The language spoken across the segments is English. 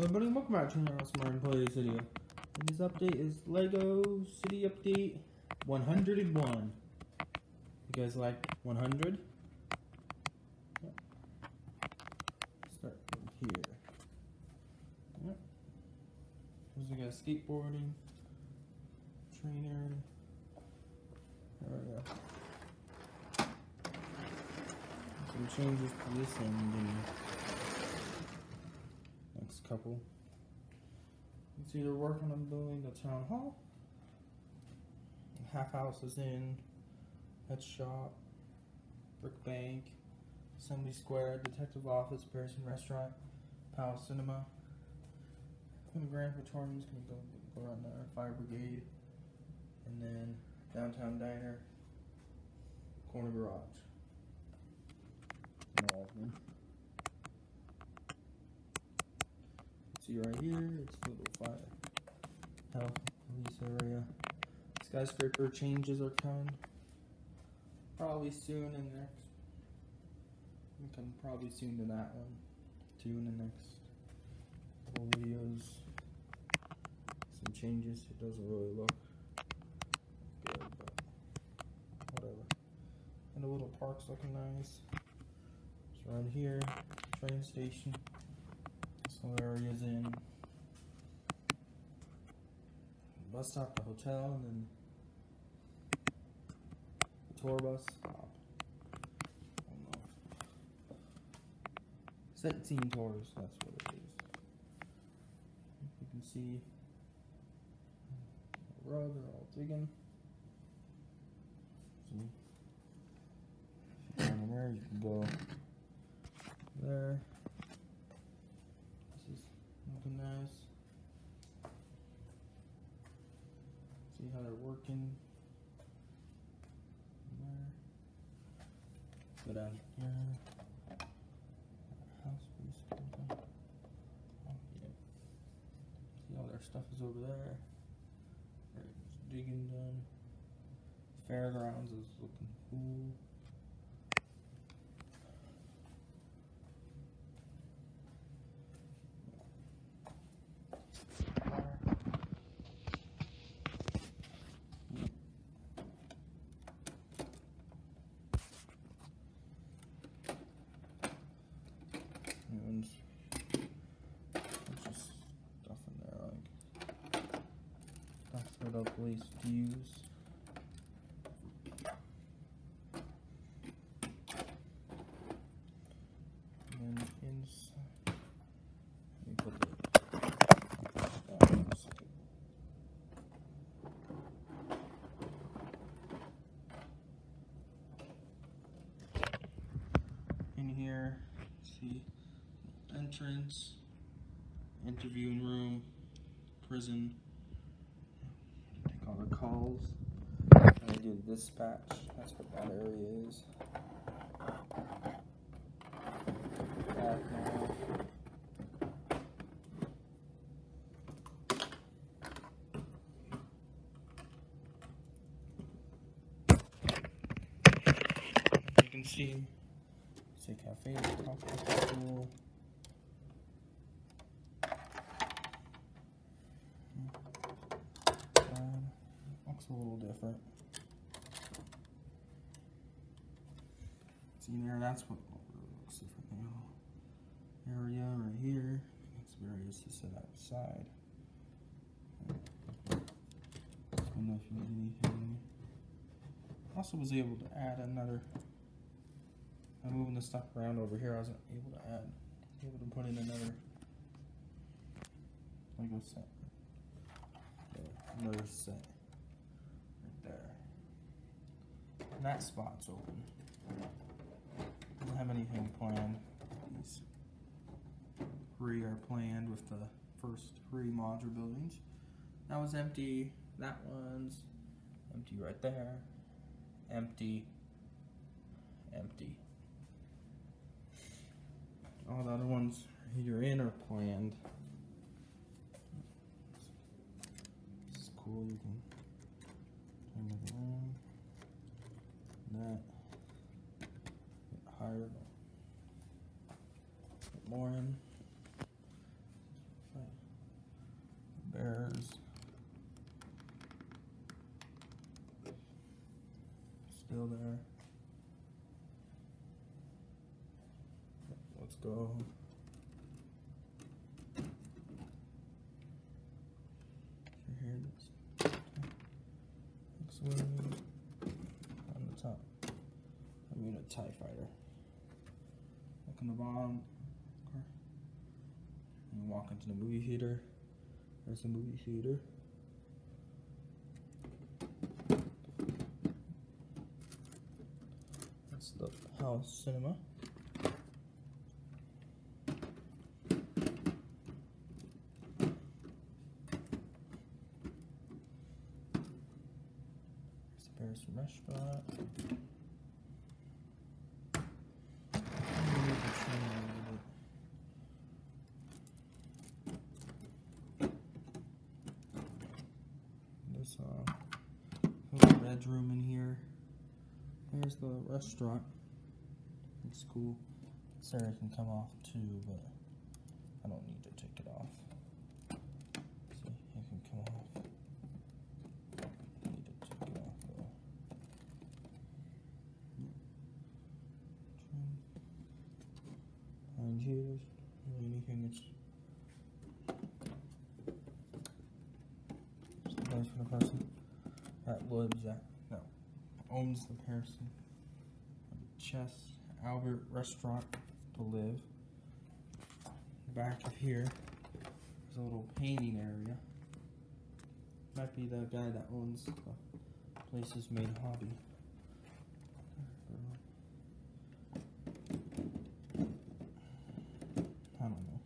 everybody, welcome back to another Smart Plays video. And this update is Lego City Update 101. You guys like 100? Yep. Start from here. Yep. Here's we got skateboarding, trainer. There we go. Some changes to this next couple. It's either working on building the town hall. Half house is in. Head shop. Brick bank. Assembly Square. Detective office. Parisian restaurant. Palace cinema. Grand Victorian's gonna go go around there. Fire brigade. And then downtown diner. Corner garage. And all of them. See right here, it's a little fire health police area. Skyscraper changes are coming. Probably soon in the next. We can probably soon to that one. Two in the next couple videos. Some changes. It doesn't really look good, but whatever. And the little park's looking nice. It's around here. Train station. Some areas in bus stop, the hotel, and then the tour bus stop. I don't know. Sightseeing tours, that's what it is. You can see the road, they're all digging. See? Down there, you can go there. This is looking nice. See how they're working. Go down here. House. Oh, yeah. See all their stuff is over there. There's digging done. Fairgrounds is looking cool. And there's just stuff in there like police to use. In here, see entrance, interviewing room, prison. Take all the calls. And I do dispatch. That's what that area is. You can see, say cafe, coffee, school. Hmm. Looks a little different. There, that's what looks different now. Area right here. It's various to sit outside. Also was able to add another. I'm moving the stuff around over here. I wasn't able to add, able to put in another Lego set. Another set right there. And that spot's open. Have anything planned. These three are planned with the first three modular buildings. That was empty. That one's empty right there. Empty. Empty. All the other ones you're in are planned. This is cool. You can turn it around. That tired. Good morning. Bears. Still there. Let's go. Here it is. On the top. I mean a TIE fighter. On the bottom. And walk into the movie theater. There's the movie theater. That's the house cinema. There's the Paris restaurant. I'm gonna move the train a little bit. This uh little bedroom in here. There's the restaurant. It's cool. Sarah can come off too, but I don't need to take it off. See, it can come off. Need to take it off though. Behind here, really anything that's just a place for the person that lives at owns the person. Chez Albert restaurant to live. Back of here is a little painting area. Might be the guy that owns the place's main hobby. I don't know.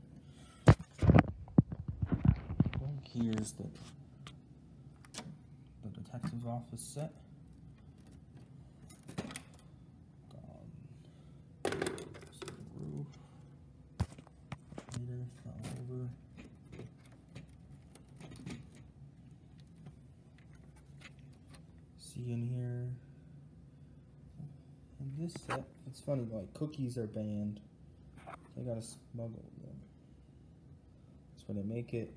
Here's the the detective's office set. Um, this is the roof. Meter, not over. See in here. In this set, it's funny, like cookies are banned. They gotta smuggle them. That's where they make it.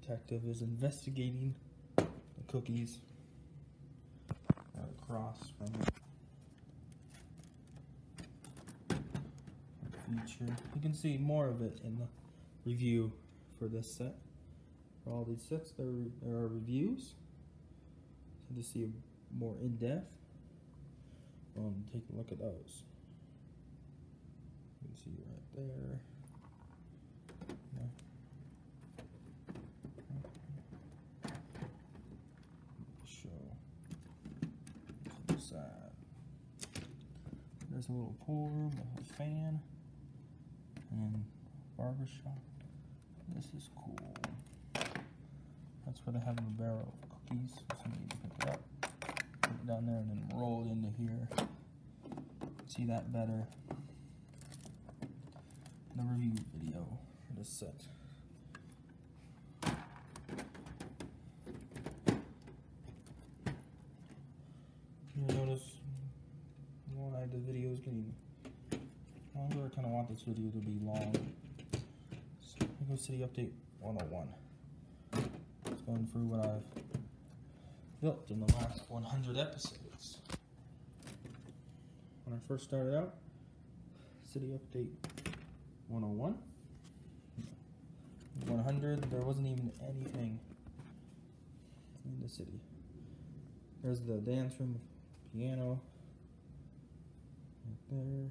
Detective is investigating the cookies across from it. Feature. You can see more of it in the review for this set. For all these sets, there, there are reviews. So to see more in depth, um, take a look at those. You can see right there. Show to the side. There's a little pool room a fan and barber shop. This is cool. That's where they have a barrel of cookies. Can pick it up, down there, and then roll it into here. See that better. The review video for this set. You notice why the video is getting longer. I kind of want this video to be long. So, Lego City Update 101. It's going through what I've built in the last 100 episodes. When I first started out, City Update 101. 100, there wasn't even anything in the city. There's the dance room, piano, right there.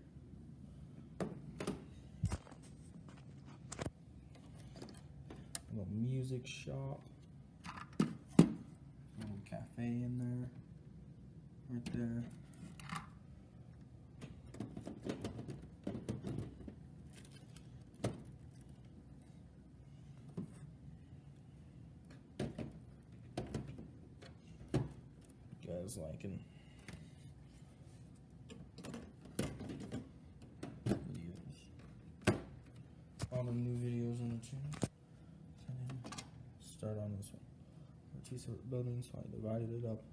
little music shop. Cafe in there. Right there. Guys liking videos. All the new videos on the channel. So then start on this one. Two separate buildings, so I divided it up.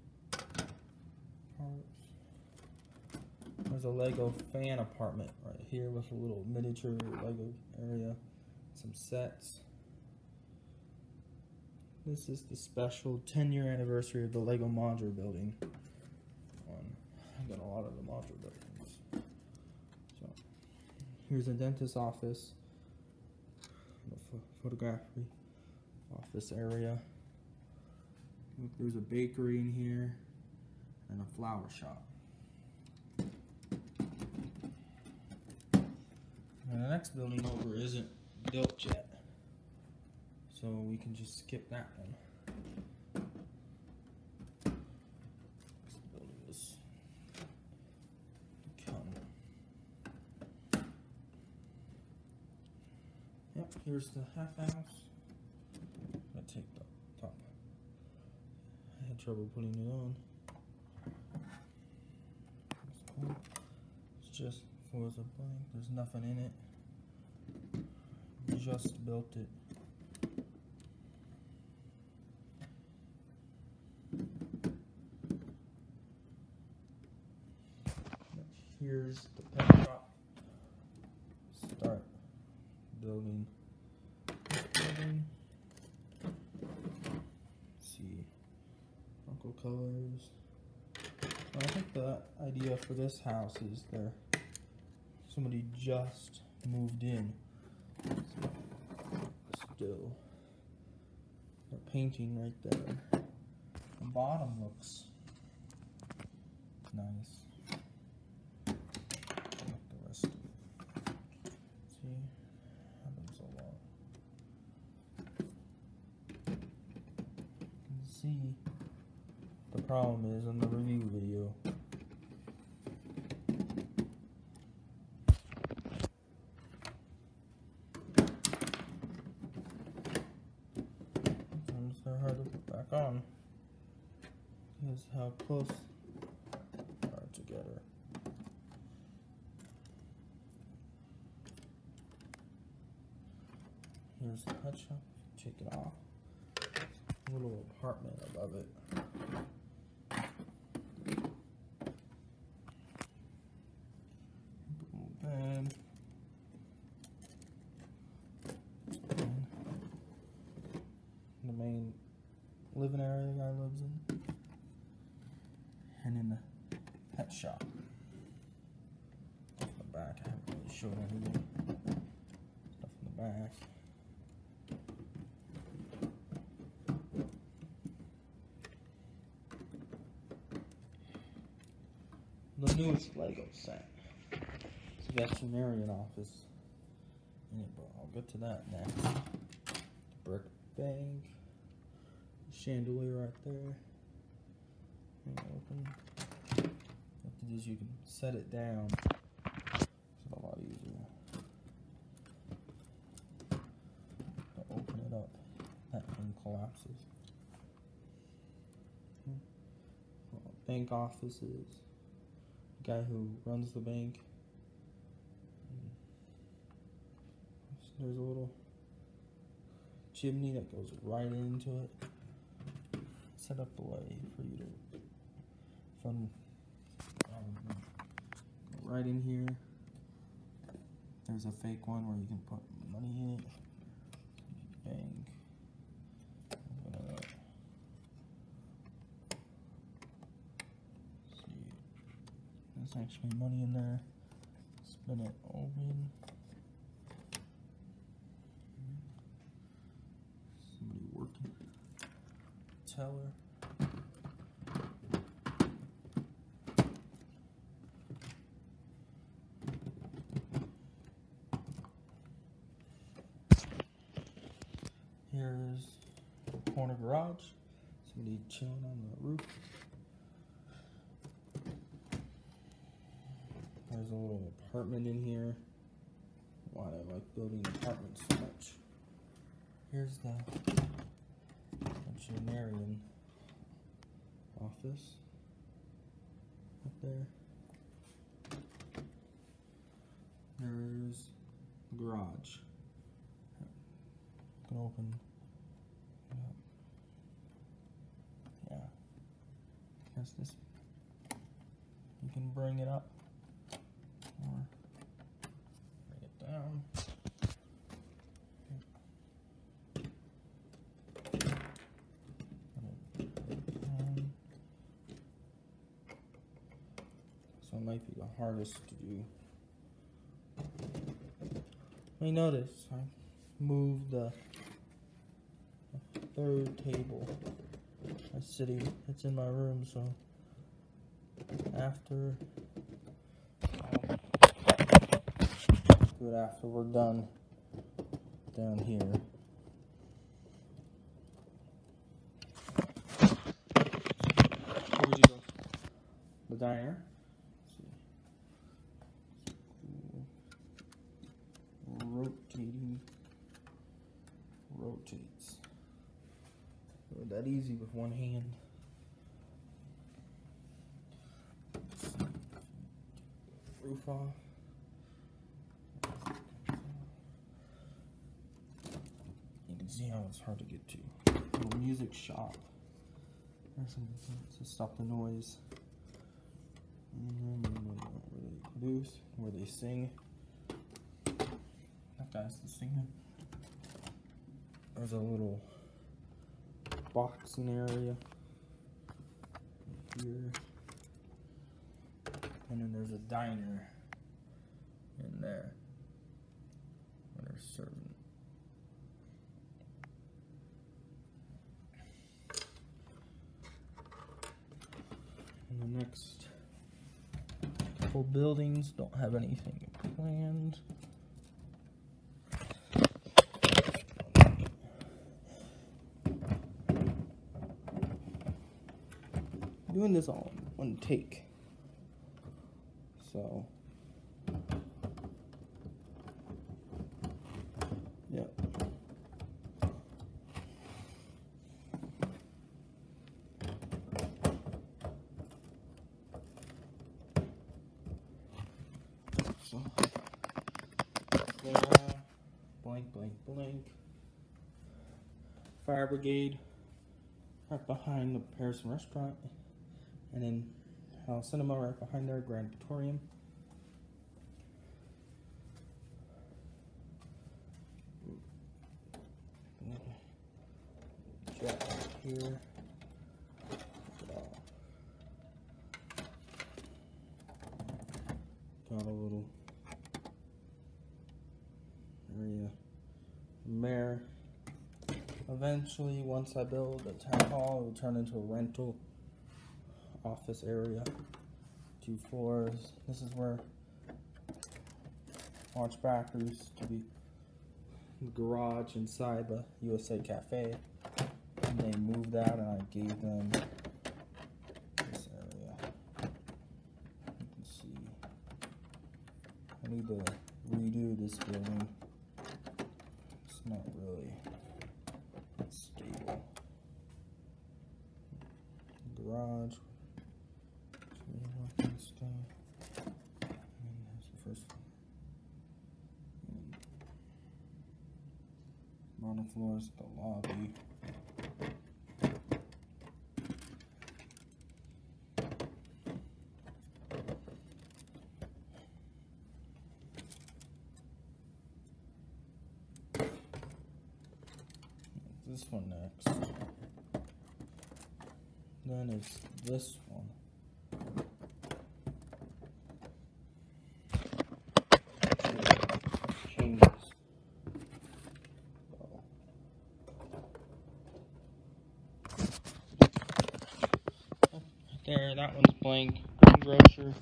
There's a Lego fan apartment right here with a little miniature Lego area, some sets. This is the special 10 year anniversary of the Lego Module building. I got a lot of the module buildings. So here's a dentist office, photography office area. Look, there's a bakery in here and a flower shop. And the next building over isn't built yet, so we can just skip that one. Building. Yep, here's the half house. I take the top. I had trouble putting it on. It's just for the blank. There's nothing in it. Just built it. Here's the pet shop. Start building. this building. see. Uncle Colors. I think the idea for this house is there somebody just moved in. Still. They're painting right there. The bottom looks nice. The. See? The problem is in the review video. Sometimes they're hard to put back on. Here's how close are together. Here's the pet shop. Take it off. A little apartment above it. Little bed. And the main living area the guy lives in. And in the in the back. I haven't really anything. Stuff in the back. The newest Lego set. It's a veterinarian office it, but I'll get to that next. The brick bank. Chandelier right there. Open. Is you can set it down. It's a lot easier. Open it up. That thing collapses. Hmm. Bank offices. Guy who runs the bank. Hmm. There's a little chimney that goes right into it. Set up a way for you to fun right in here. There's a fake one where you can put money in it. See. There's actually money in there. Spin it open. Somebody working. Teller. Here's corner garage. Somebody chilling on the roof. There's a little apartment in here. Why do I like building apartments so much. Here's the veterinarian office. Up there. There's the garage. Can open. it up. Yeah. Guess this. You can bring it up or bring it down. Put it might be the hardest to do. I notice I moved the third table. I city. It's in my room, so after I'll do it after we're done down here. Where would you go? The diner. Rotating. Rotates. Not that easy with one hand. Roof off. You can see how it's hard to get to. Little music shop. There's to stop the noise. Where they produce, where they sing. That guy's the singer. There's a little boxing area here. And then there's a diner in there where they're serving. And the next couple buildings don't have anything planned. Doing this all in one take. So, yep. So, blank, blank, blank. Fire brigade, right behind the Parisian restaurant, and then uh, cinema right behind there, Grand. Jack here. Got a little area there. Eventually, once I build a town hall, it will turn into a rental office area. Two floors. This is where watch backers to be the garage inside the USA Cafe. And they moved that and I gave them this area. You can see. I need to redo this building. It's not really stable. Garage. Walking stuff. And there's the first Monofloors, the lobby. This one next. Then it's this one. Changes. There, that one's blank. Grocer,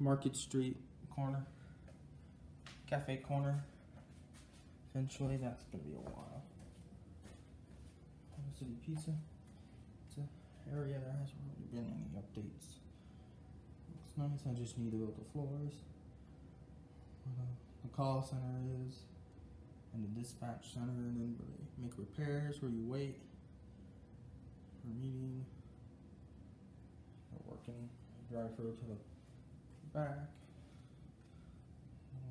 Market Street corner, cafe corner. Eventually, that's gonna be a while. City Pizza. It's an area that hasn't really been any updates. Looks nice. I just need to build the floors. The, the call center is, and the dispatch center, and then where they make repairs, where you wait for meeting. They're. Drive through to the back.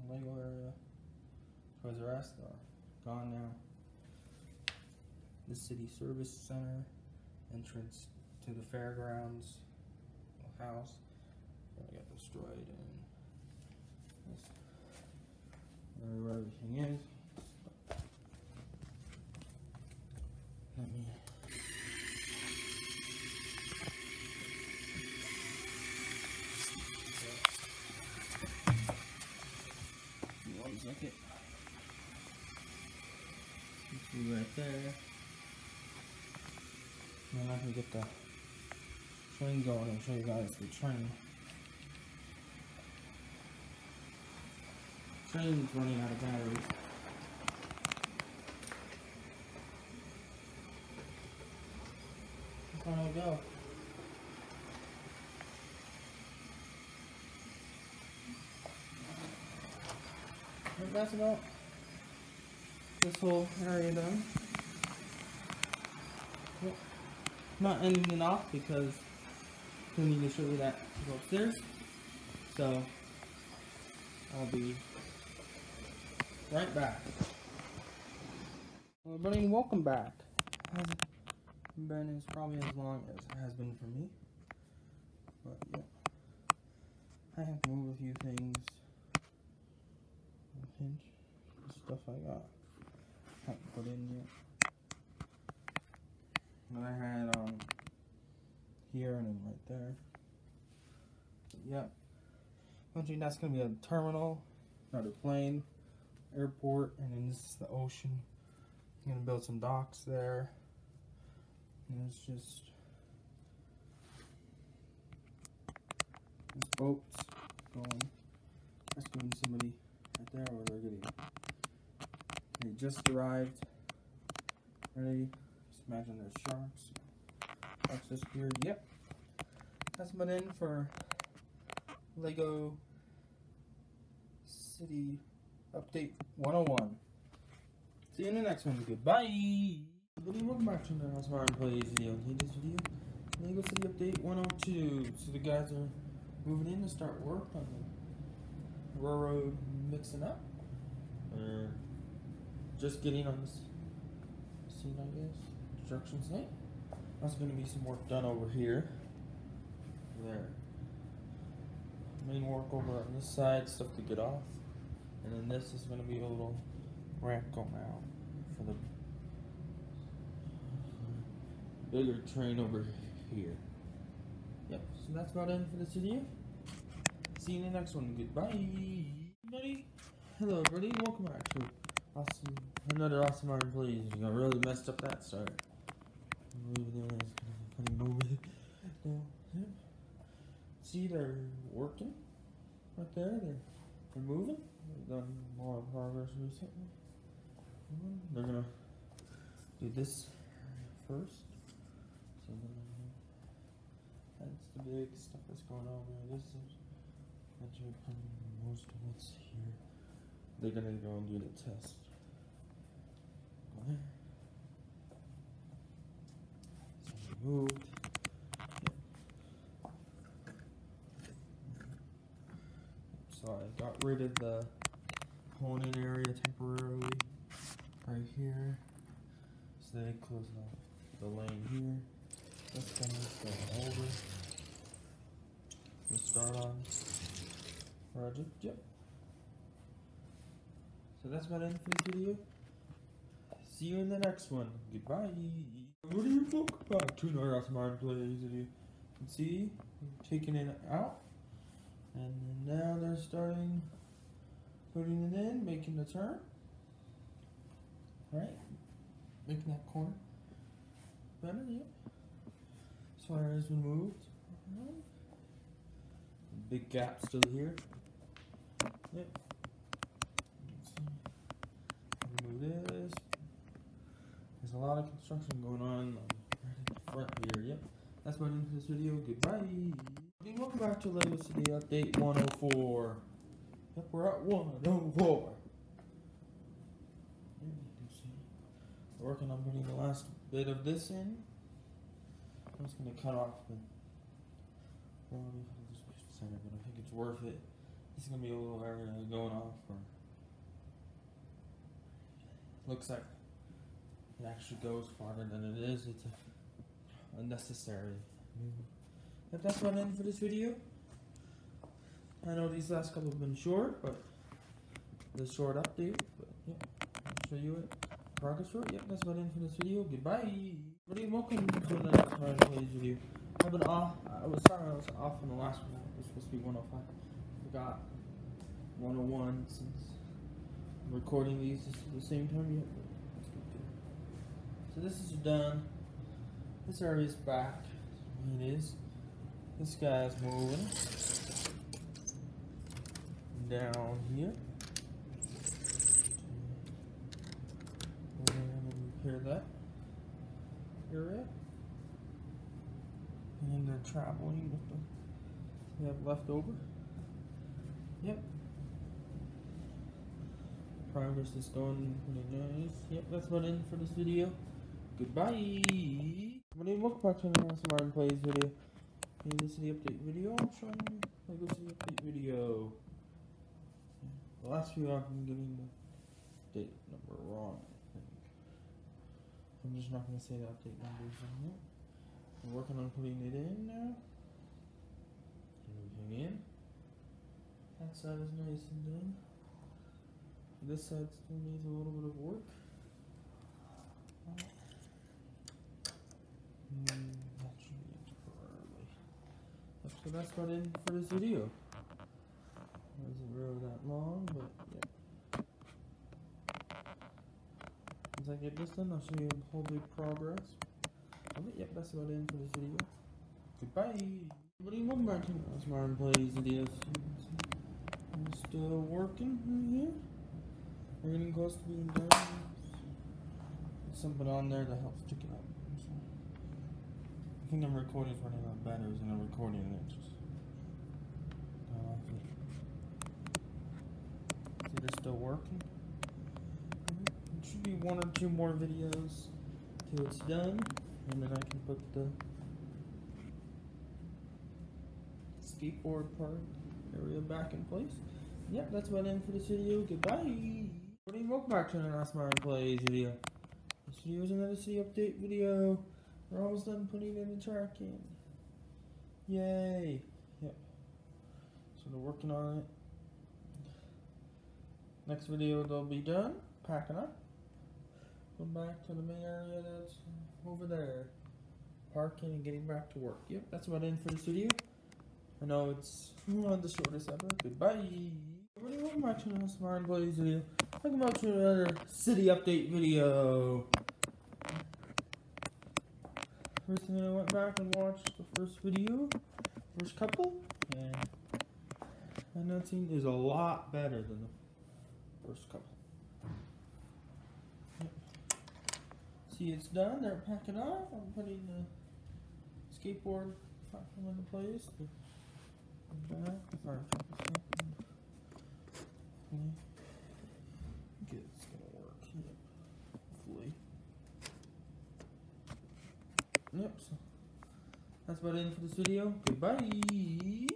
Lego area. Toys R Us are gone now. The city service center entrance to the fairgrounds house that got destroyed and this where everything is. Let me Right there. And then I can get the train going and show you guys the train. Train's running out of batteries. How far to go? That's about this whole area done. Yep. Not ending it off because I need to show you that to go upstairs. So I'll be right back. Well, everybody, welcome back. Hasn't been as probably as long as it has been for me, but yeah, I have to move a few things. Pinch, stuff I got, haven't put in yet. That I had um here and then right there. Yep. Eventually that's gonna be a terminal, another plane, airport, and then this is the ocean. I'm gonna build some docks there. And it's just boat's going rescuing somebody right there or they're getting they just arrived. Ready? Just imagine there's sharks. Sharks disappeared. Yep. That's been in for Lego City Update 101. See you in the next one. Goodbye. Everybody, welcome back to another House Martin Plays video. In this video, Lego City Update 102. So the guys are moving in to start work on the railroad mixing up. Or just getting on this scene, I guess. Construction site. There's going to be some work done over here. There. Main work over on this side, stuff to get off. And then this is going to be a little ramp going out for the bigger train over here. Yep, so that's about it for this video. See you in the next one. Goodbye. Everybody. Hello, everybody. Welcome back to awesome, another awesome art please. You got really messed up that start. See, they're working right there. They're they're moving. They've done more progress recently. They're gonna do this first. So that's the big stuff that's going on. This is actually most of what's here. They're gonna go and do the test. So I got rid of the honing area temporarily right here. So they closed off the lane here. This gonna go over. We'll start on project. Yep. So that's about it for this video. See you in the next one. Goodbye. What do you to another awesome art plays video? You can see taking it out. And now they're starting putting it in, making the turn. Right? Making that corner better. Sawyer has been moved. Alright. Big gap still here. Yep. Let's see. Move this. A lot of construction going on um, right at the front here. Yep. That's about it for this video. Goodbye. And welcome back to Lego City Update 104. Yep, we're at 104. Yeah, you. Working on putting the last bit of this in. I'm just gonna cut off the center, but I think it's worth it. This is gonna be a little area going off for. Looks like it actually goes farther than it is. It's unnecessary. If that's about it for this video. I know these last couple have been short, but the short update. But yeah, I'll show you it. Progress short. Yep, that's about it for this video. Goodbye. Welcome to the next Mario Plays video. I've been off. I was sorry I was off in the last one. It was supposed to be 105. I Forgot 101 since I'm recording these at the same time yet. But let's get to it. So this is done. This area's back. It is. This guy's moving down here. Gonna repair that area. And then they're traveling with the we have left over. Yep. Progress is going pretty nice. Yep, that's about it for this video. Goodbye. Do you look back to the Smart Plays video? In the city update video, I'm showing you Lego City update video. The last few I've been giving the date number wrong, I think. I'm just not gonna say the update numbers. I'm working on putting it in now. Moving in. That side is nice and done. This side still needs a little bit of work. Mm, that should be temporarily. Yep, so that's about it for this video. It Wasn't really that long, but yeah. As I get this done, I'll show you the whole big progress. it. Yep, that's about it for this video. Goodbye. You want back to That's Martin plays videos. I'm still working right here. We're getting close to being done. Something on there that helps stick it up. I think the recording's running on batteries and I'm recording and it just off it. Still working. Mm-hmm. It should be one or two more videos till it's done, and then I can put the skateboard part area back in place. Yep, that's about it for this video. Goodbye. Welcome back to another Smart Plays video. This video is another city update video. We're almost done putting in the track in. Yay. Yep. So they're working on it. Next video they'll be done. Packing up. Going back to the main area that's over there. Parking and getting back to work. Yep, that's about it for this video. I know it's not the shortest ever. Goodbye. Everybody, welcome back to another Smart Plays video. Welcome back to another city update video. Recently I went back and watched the first video, first couple, and my noting is a lot better than the first couple. Yep. See, it's done. They're packing off. I'm putting the skateboard platform into place. The is up. Hopefully, I think it's gonna work. Yep. Hopefully. Yep. So that's about it for this video. Goodbye.